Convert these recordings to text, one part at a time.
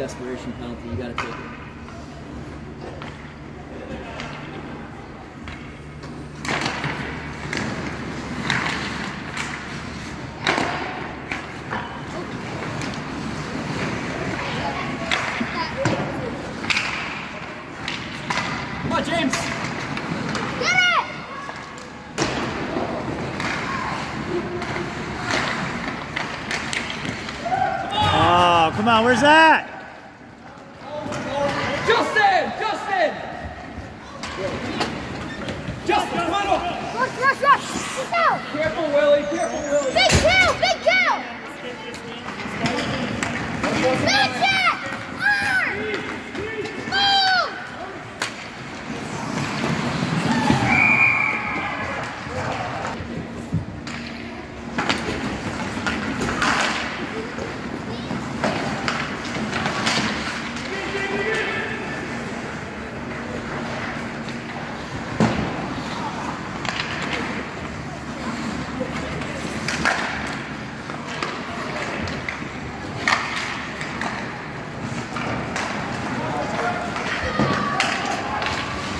desperation penalty. You got to take it. Come on! Oh, come on, where's that? Rush! Careful, Willie. Careful, Willie. Big kill! Big kill! Snatch it! Arm! Move!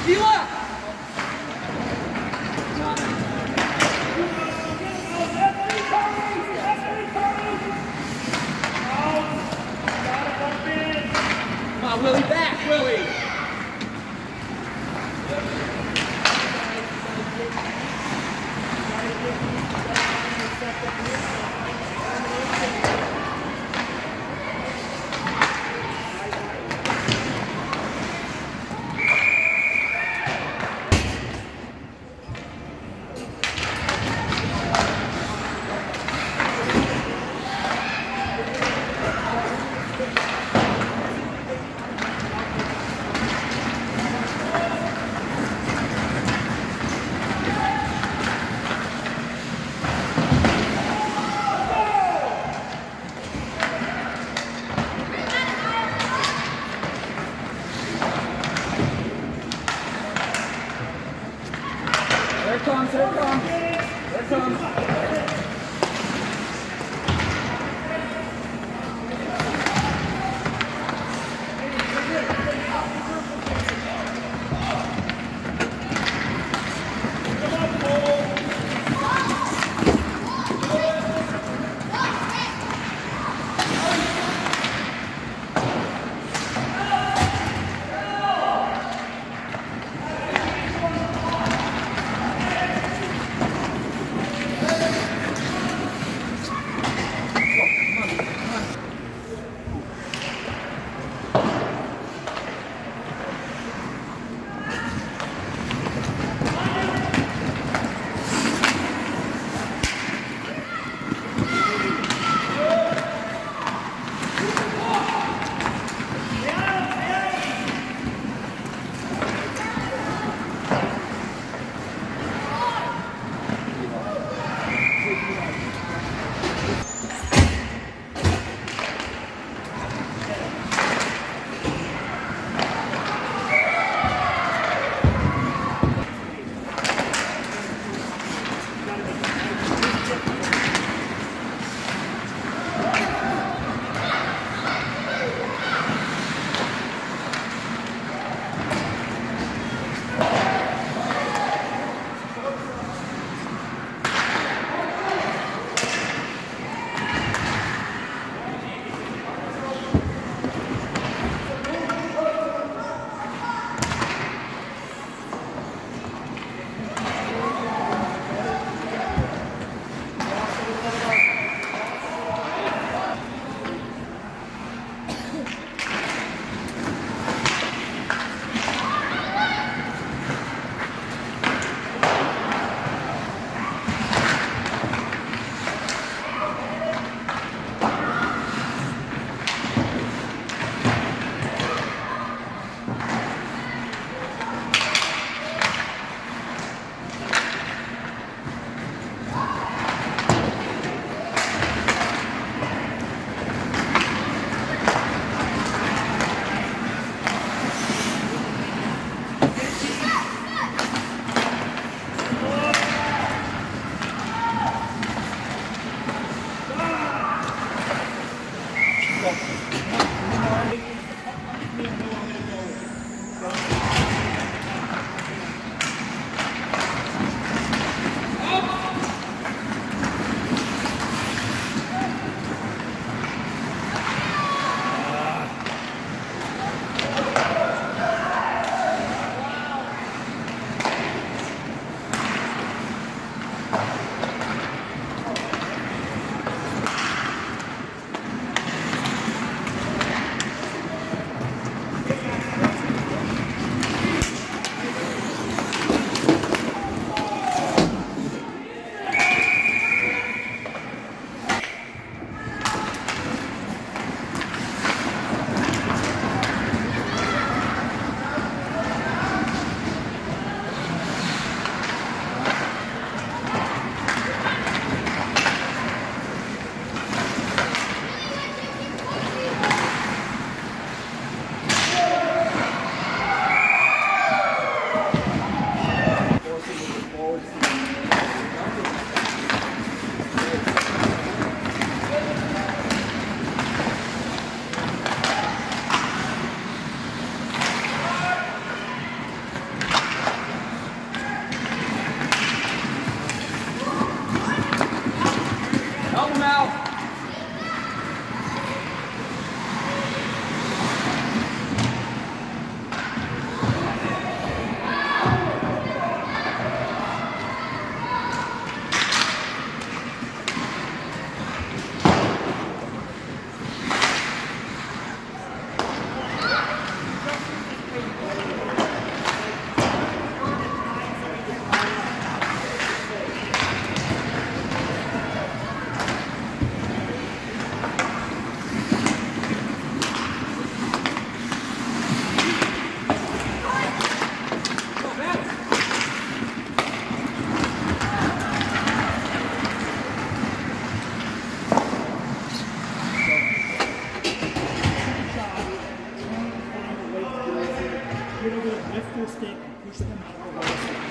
Eli! Come on, Willie, back, Willie! There it Muito bom. mistake, push them out of the way.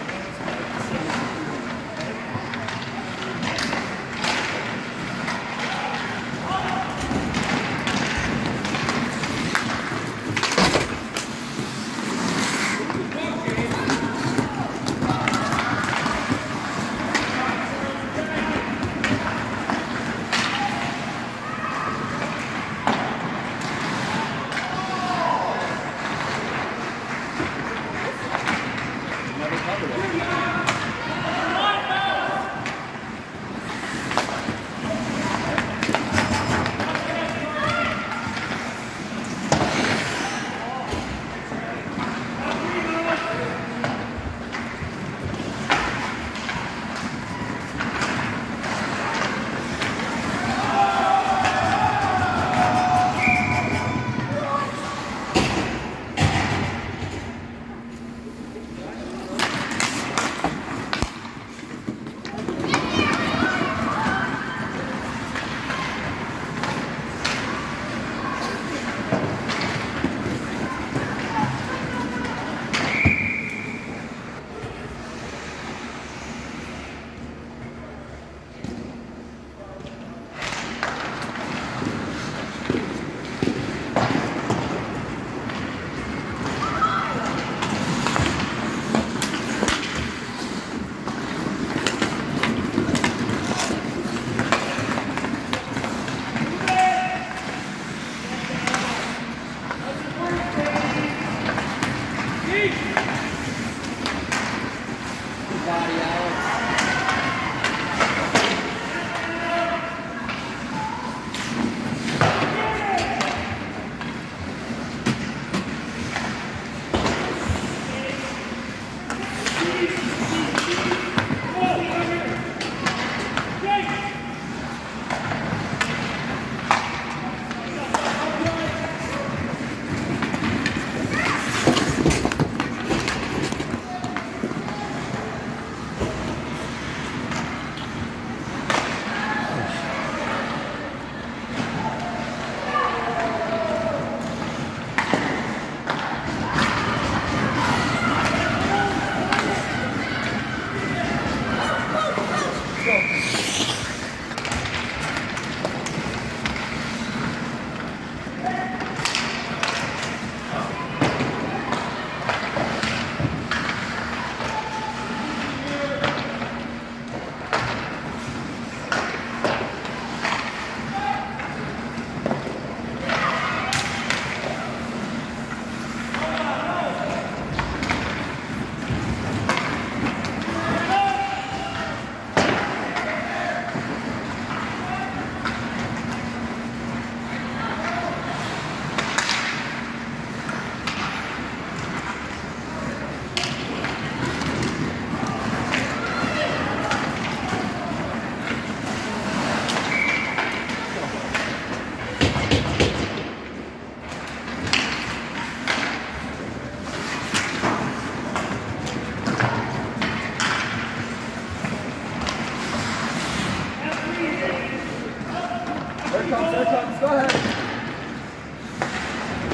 Here comes, go ahead.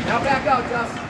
Now back out, Justin.